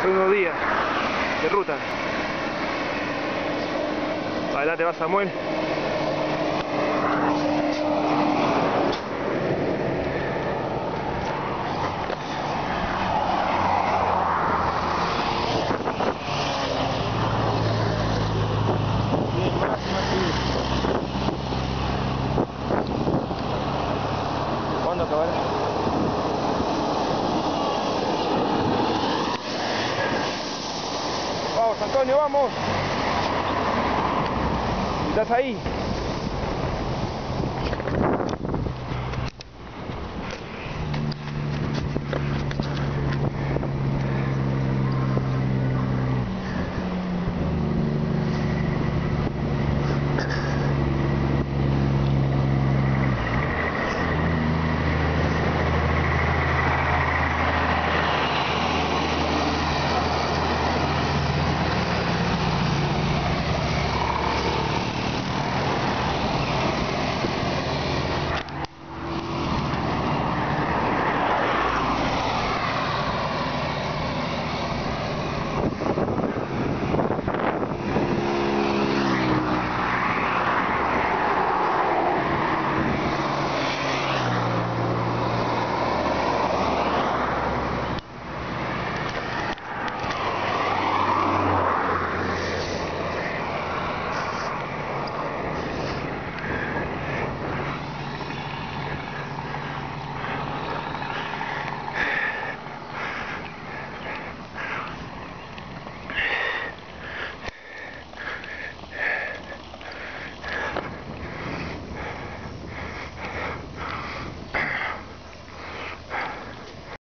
Segundo día de ruta. Adelante va Samuel. ¿Cuándo acabará? Vamos, Antonio, vamos. ¿Estás ahí?